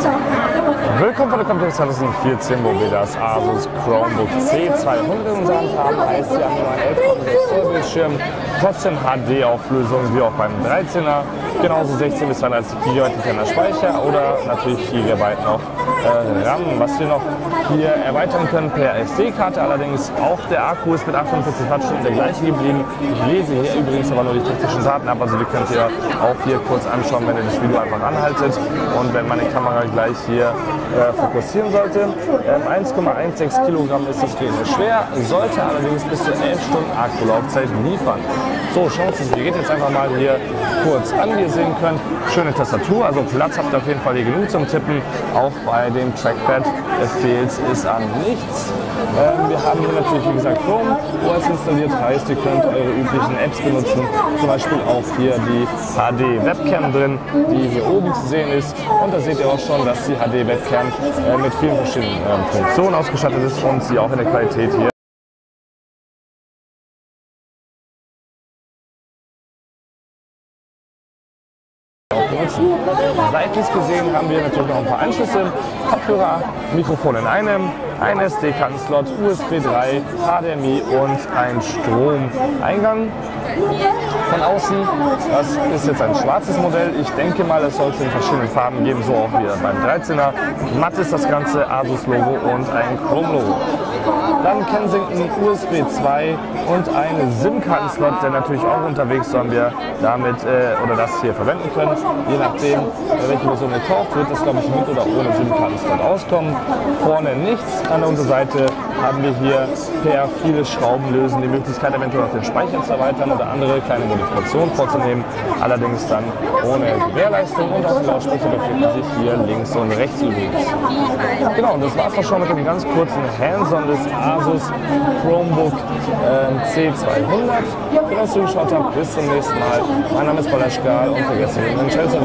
小孩 Willkommen von der Computer 2014, wo wir das Asus Chromebook C200 in unserer Hand haben. Heißt, haben nur 11,6 Bildschirm, trotzdem HD-Auflösung wie auch beim 13er. Genauso 16 bis 32 GB interner Speicher oder natürlich GB noch äh, RAM. Was wir noch hier erweitern können per SD-Karte, allerdings auch der Akku ist mit 48 Wattstunden der gleiche geblieben. Ich lese hier übrigens aber nur die technischen Daten ab, also die könnt ihr auch hier kurz anschauen, wenn ihr das Video einfach anhaltet und wenn meine Kamera gleich hier äh, fokussieren sollte. Ähm, 1,16 Kilogramm ist das Gerät schwer, sollte allerdings bis zu 11 Stunden Akkulaufzeit liefern. So, schauen wir uns das Gerät jetzt einfach mal hier kurz an. Wie ihr sehen könnt, schöne Tastatur, also Platz habt ihr auf jeden Fall hier genug zum Tippen. Auch bei dem Trackpad fehlt es an nichts. Ähm, wir haben hier natürlich, wie gesagt, Chrome OS installiert, heißt, ihr könnt eure üblichen Apps benutzen, zum Beispiel auch hier die HD-Webcam drin, die hier oben zu sehen ist. Und da seht ihr auch schon, dass die HD-Webcam äh, mit vielen verschiedenen äh, Funktionen ausgestattet ist und sie auch in der Qualität hier benutzen. Seitlich gesehen haben wir natürlich noch ein paar Anschlüsse. Kopfhörer, Mikrofon in einem, ein SD-Kartenslot, USB 3, HDMI und ein Stromeingang. Von außen, das ist jetzt ein schwarzes Modell. Ich denke mal, es soll es in verschiedenen Farben geben, so auch wieder beim 13er. Matt ist das ganze Asus-Logo und ein Chrome-Logo. Dann Kensington USB 2 und ein SIM-Kartenslot, der natürlich auch unterwegs, sollen wir damit äh, oder das hier verwenden können. Je nachdem, welche Version ihr kauft, wird das glaube ich mit oder ohne SIM-Kartenslot auskommen. Vorne nichts. An der Unterseite haben wir hier per viele Schrauben lösen die Möglichkeit, eventuell auch den Speicher zu erweitern oder andere kleine Modifikationen vorzunehmen. Allerdings dann ohne Gewährleistung und auch die Lautsprecher befinden sich hier links und rechts übrigens. Genau, und das war es auch schon mit dem ganz kurzen Hands-on des Asus Chromebook äh, C200. Schön, dass ihr zugeschaut habt. Bis zum nächsten Mal. Mein Name ist Balaschka und vergesst nicht, den Chelsea